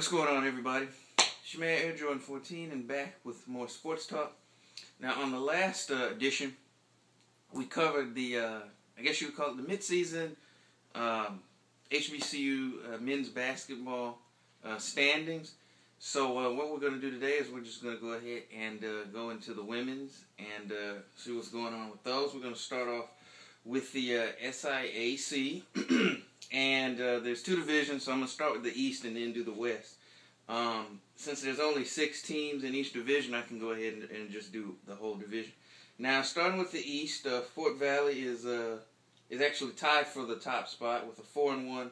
what's going on, everybody? It's Air Jordan 14 and back with more sports talk. Now, on the last uh, edition, we covered the, uh, I guess you would call it the midseason um, HBCU uh, men's basketball uh, standings. So, uh, what we're going to do today is we're just going to go ahead and uh, go into the women's and see what's going on with those. We're going to start off with the SIAC. and uh, there's two divisions, so I'm going to start with the East and then do the West. Um, since there's only six teams in each division, I can go ahead and, and just do the whole division. Now, starting with the East, uh, Fort Valley is uh, is actually tied for the top spot with a four and one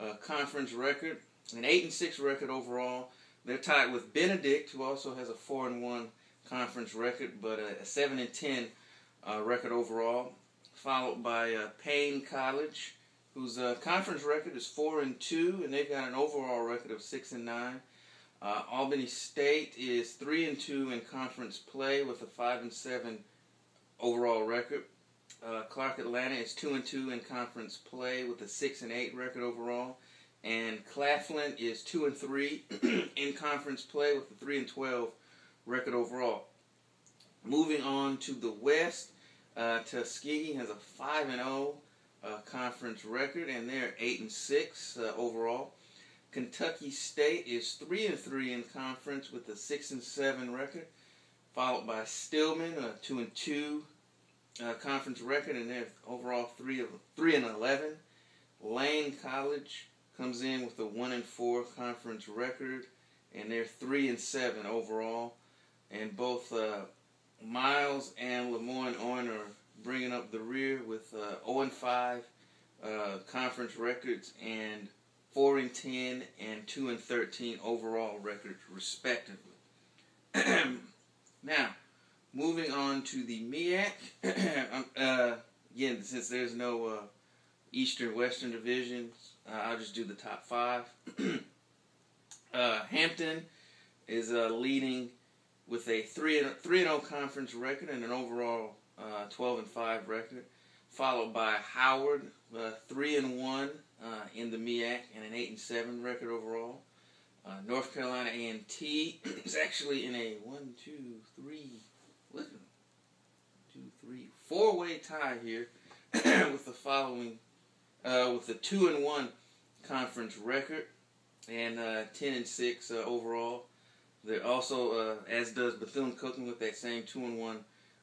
uh, conference record, an eight and six record overall. They're tied with Benedict, who also has a four and one conference record, but a, a seven and ten uh, record overall. Followed by uh, Paine College, whose uh, conference record is four and two, and they've got an overall record of six and nine. Uh, Albany State is three and two in conference play with a five and seven overall record. Uh, Clark Atlanta is two and two in conference play with a six and eight record overall, and Claflin is two and three in conference play with a three and twelve record overall. Moving on to the West, uh, Tuskegee has a five and zero oh conference record, and they're eight and six uh, overall. Kentucky State is three and three in conference with a six and seven record, followed by Stillman, a two and two uh, conference record, and they're overall three of three and eleven. Lane College comes in with a one and four conference record, and they're three and seven overall. And both uh, Miles and LeMoyne-Owen are bringing up the rear with uh, 0 and 5 uh, conference records and 4 and 10 and 2 and 13 overall records, respectively. now, moving on to the MEAC. Um, uh, again, since there's no uh, Eastern Western divisions, uh, I'll just do the top five. Uh, Hampton is leading with a 3 and 3 0 conference record and an overall uh, 12 and 5 record, followed by Howard, uh, 3 and 1 uh, in the MEAC and an 8 and 7 record overall. Uh, North Carolina A&T is actually in a one, two, three, look, two, three, four-way tie here with the following, uh, with the two and one conference record and uh, 10 and 6 overall. They're also, as does Bethune Cookman with that same two and one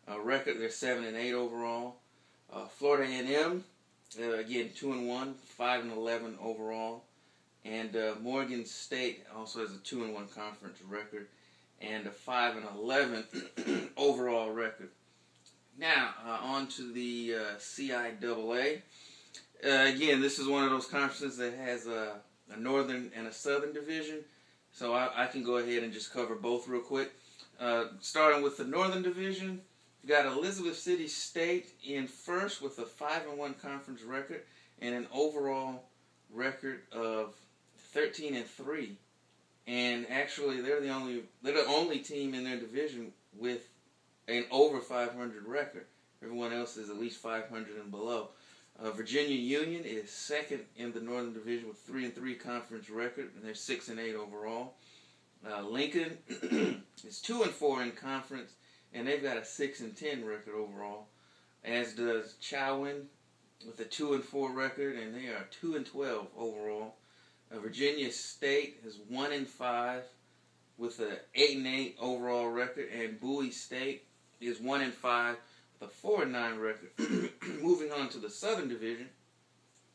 uh, record. They're seven and eight overall. Uh, Florida A&M, uh, again two and one, five and eleven overall, and uh, Morgan State also has a two and one conference record and a five and eleven overall record. Now uh, on to the uh, CIAA. again, this is one of those conferences that has a, a northern and a southern division, so I, I, can go ahead and just cover both real quick. starting with the northern division. You got Elizabeth City State in first with a five and one conference record and an overall record of thirteen and three. And actually, they're the only they're the only team in their division with an over 500 record. Everyone else is at least 500 and below. Uh, Virginia Union is second in the Northern Division with three and three conference record, and they're six and eight overall. Uh, Lincoln is two and four in conference and they've got a six and ten record overall, as does Chowan with a two and four record, and they are two and twelve overall. Uh, Virginia State is one and five with a eight and eight overall record, and Bowie State is one and five with a four and nine record. Moving on to the Southern Division,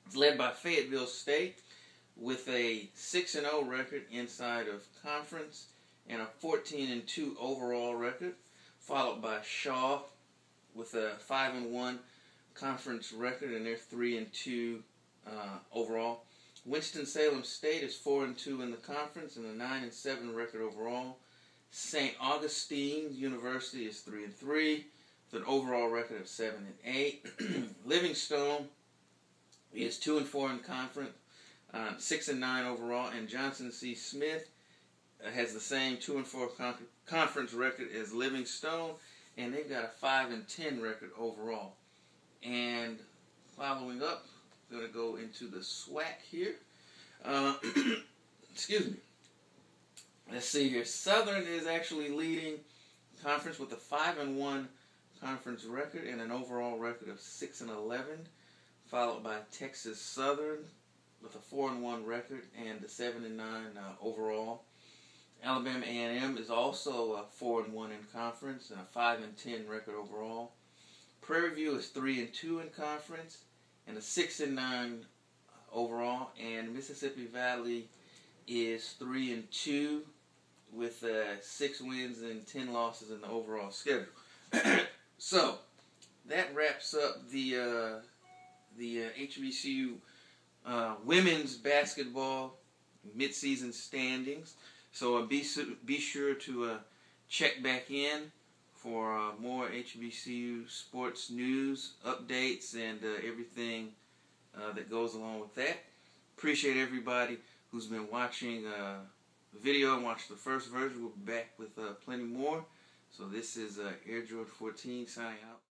it's led by Fayetteville State with a six and zero record inside of conference and a fourteen and two overall record followed by Shaw with a five and one conference record, and they're three and two uh, overall. Winston Salem State is four and two in the conference and a nine and seven record overall. St. Augustine University is three and three with an overall record of seven and eight. Livingstone is two and four in conference, uh, six and nine overall, and Johnson C. Smith has the same two and four con- conference record as Livingstone, and they've got a five and ten record overall. And following up, going to go into the SWAC here. Uh, excuse me. let's see here. Southern is actually leading conference with a five and one conference record and an overall record of six and eleven, followed by Texas Southern with a four and one record and a seven and nine uh, overall. Alabama A&M is also a four and one in conference and a five and ten record overall. Prairie View is three and two in conference and a six and nine overall. And Mississippi Valley is three and two with uh, six wins and ten losses in the overall schedule. so that wraps up the uh, the uh, HBCU uh, women's basketball midseason standings. So uh, be be sure to uh, check back in for uh, more HBCU sports news, updates, and uh, everything uh, that goes along with that. Appreciate everybody who's been watching uh, the video and watched the first version. We'll be back with plenty more. So this is Air Jordan 14 signing out.